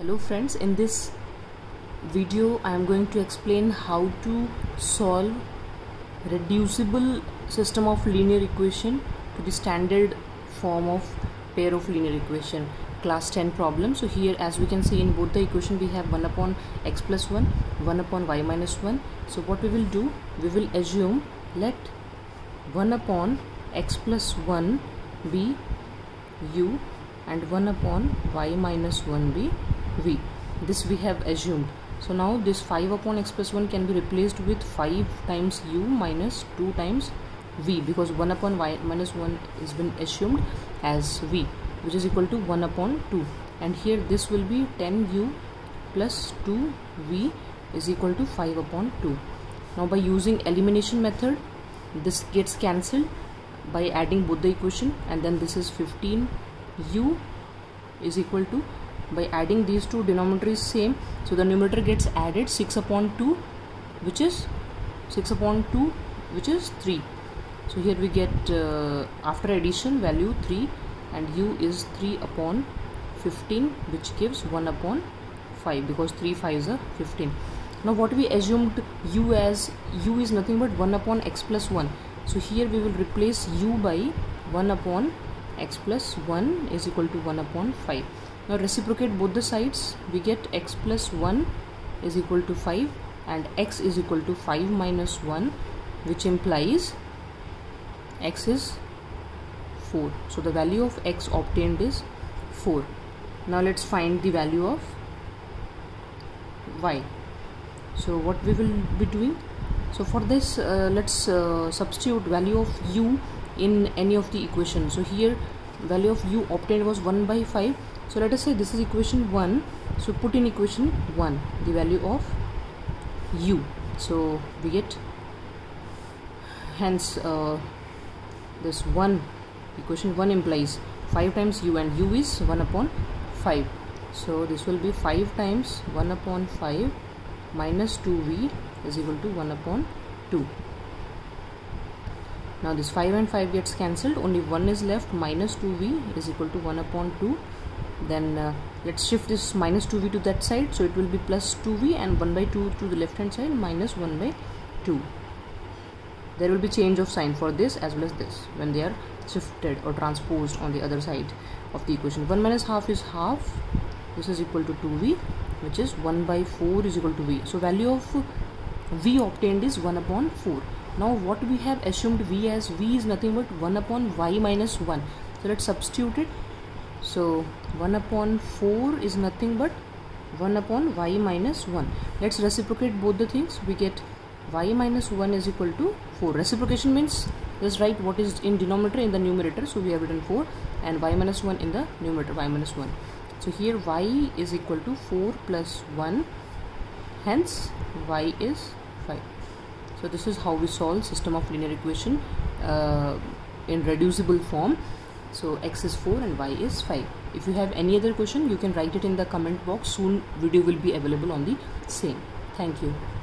friends. In this video I am going to explain how to solve reducible system of linear equation to the standard form of pair of linear equation class 10 problem. So here as we can see in both the equation we have 1 upon x plus 1 1 upon y minus 1 so what we will do? We will assume let 1 upon x plus 1 be u and 1 upon y minus 1 be v this we have assumed. So now this 5 upon x plus 1 can be replaced with 5 times u minus 2 times v because 1 upon y minus 1 is been assumed as v which is equal to 1 upon 2 and here this will be 10u plus 2v is equal to 5 upon 2 now by using elimination method this gets cancelled by adding both the equation and then this is 15 u is equal to by adding these two denominator is same so the numerator gets added 6 upon 2 which is 6 upon 2 which is 3 so here we get uh, after addition value 3 and u is 3 upon 15 which gives 1 upon 5 because 3 5 is a 15 now what we assumed u as u is nothing but 1 upon x plus 1 so here we will replace u by 1 upon x plus 1 is equal to 1 upon 5 now reciprocate both the sides we get x plus 1 is equal to 5 and x is equal to 5 minus 1 which implies x is 4 so the value of x obtained is 4 now let's find the value of y. So what we will be doing? So for this uh, let's uh, substitute value of u in any of the equation so here value of u obtained was 1 by 5 so let us say this is equation 1 so put in equation 1 the value of u. So we get hence uh, this 1 equation 1 implies 5 times u and u is 1 upon 5 so this will be 5 times 1 upon 5 minus 2v is equal to 1 upon 2 now this 5 and 5 gets cancelled. Only 1 is left. Minus 2v is equal to 1 upon 2 then uh, let's shift this minus 2v to that side. So it will be plus 2v and 1 by 2 to the left hand side minus 1 by 2 there will be change of sign for this as well as this when they are shifted or transposed on the other side of the equation. 1 minus half is half. This is equal to 2v which is 1 by 4 is equal to v. So value of v obtained is 1 upon 4 now what we have assumed v as v is nothing but 1 upon y minus 1 so let's substitute it so 1 upon 4 is nothing but 1 upon y minus 1 let's reciprocate both the things. We get y minus 1 is equal to 4 reciprocation means just write what is in denominator in the numerator. So we have written 4 and y minus 1 in the numerator y minus 1 so here y is equal to 4 plus 1 hence y is 5 so this is how we solve system of linear equation uh, in reducible form so x is 4 and y is 5 if you have any other question you can write it in the comment box. Soon video will be available on the same. Thank you